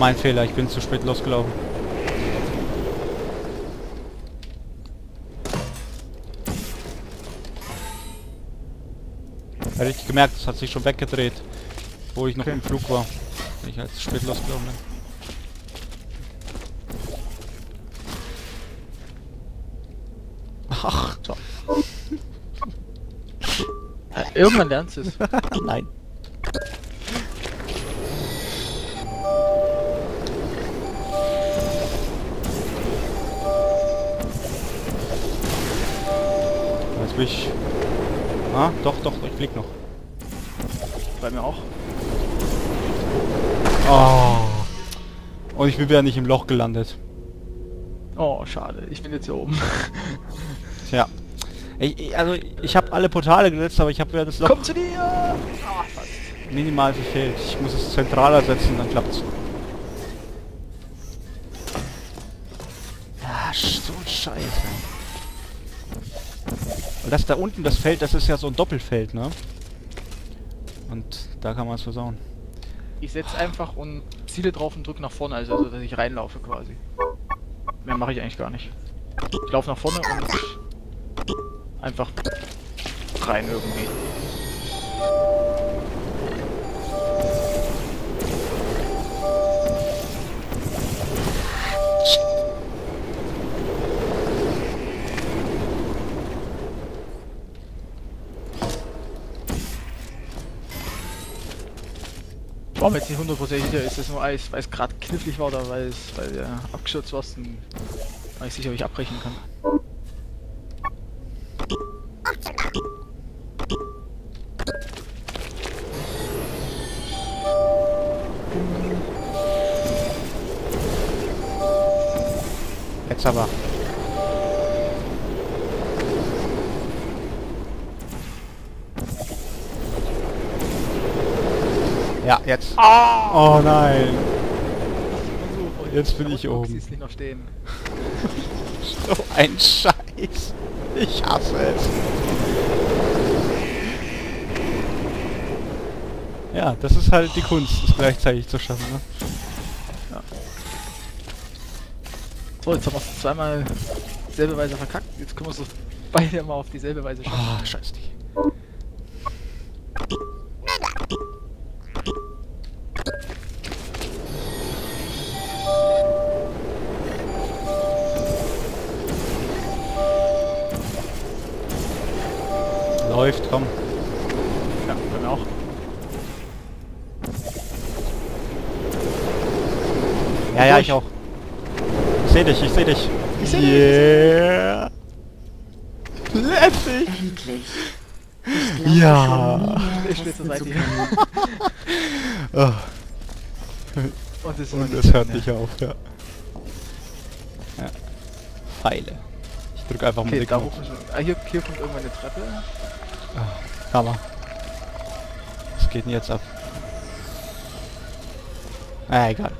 mein Fehler, ich bin zu spät losgelaufen. Hätte ich gemerkt, es hat sich schon weggedreht, wo ich noch Okay. im Flug war. Ich halt zu spät losgelaufen bin. Ach, So. Äh, Irgendwann lernst du es. nein. Ich... Ah, doch, doch, ich flieg noch. Bei mir auch. Oh. Und ich bin wieder nicht im Loch gelandet. Oh, schade. Ich bin jetzt hier oben. Tja. Ich, also ich habe alle Portale gesetzt, aber ich habe ja das Loch Komm zu dir! Ah, minimal verfehlt. Ich muss es zentraler setzen, dann klappt's. Sch- so Scheiße. Und das da unten, das Feld, das ist ja so ein Doppelfeld, ne? Und da kann man es versauen. Ich setze einfach und ziele drauf und drücke nach vorne, also, also dass ich reinlaufe quasi. Mehr mache ich eigentlich gar nicht. Ich laufe nach vorne und einfach rein irgendwie. War mir jetzt nicht hundertprozentig sicher, ist das nur Eis, weil es gerade knifflig war oder weil es weil du abgestürzt warst und war ich sicher, wie ich abbrechen kann. Jetzt aber. Ja, jetzt. Oh nein. Jetzt bin ich oben. Siehst nicht noch stehen. So ein Scheiß. Ich hasse es. Ja, das ist halt die Kunst, es gleichzeitig zu schaffen. Ne? So, jetzt haben wir es zweimal selbe Weise verkackt. Jetzt können wir es beide mal auf dieselbe Weise schaffen. Ah, scheiß dich. Läuft, komm. Ja, mir auch. Ja, ja, durch. ich auch. Ich seh dich, ich seh dich. Ich seh dich. Yeah. Lässig. Endlich. Ja. Ich stehe zur Seite hier. Oh, Und es, und es hört nicht auf, ja. ja. Pfeile. Ich drück einfach mal Okay, den da hoch ah, hier, hier kommt irgendwann eine Treppe. Hammer. Was geht denn jetzt ab? Ah, egal.